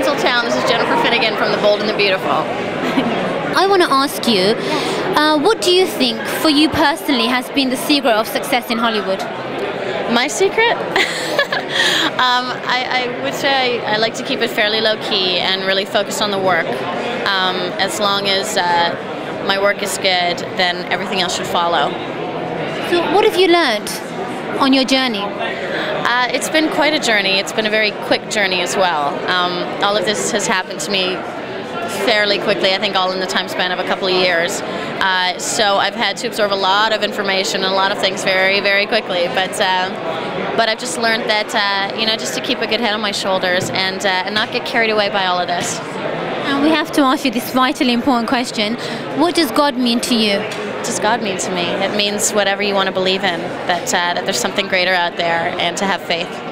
Tinseltown. This is Jennifer Finnigan from The Bold and the Beautiful. I want to ask you, uh, what do you think, for you personally, has been the secret of success in Hollywood? My secret? um, I, I, would say I, I, like to keep it fairly low key and really focus on the work. Um, as long as uh, my work is good, then everything else should follow. So, what have you learned on your journey? Uh, it's been quite a journey. It's been a very quick journey as well. Um, all of this has happened to me fairly quickly, I think all in the time span of a couple of years. Uh, so I've had to absorb a lot of information and a lot of things very, very quickly. But uh, but I've just learned that uh, you know just to keep a good head on my shoulders and uh, and not get carried away by all of this. And we have to ask you this vitally important question: What does God mean to you? Does God mean to me? It means whatever you want to believe in. That uh, that there's something greater out there, and to have faith.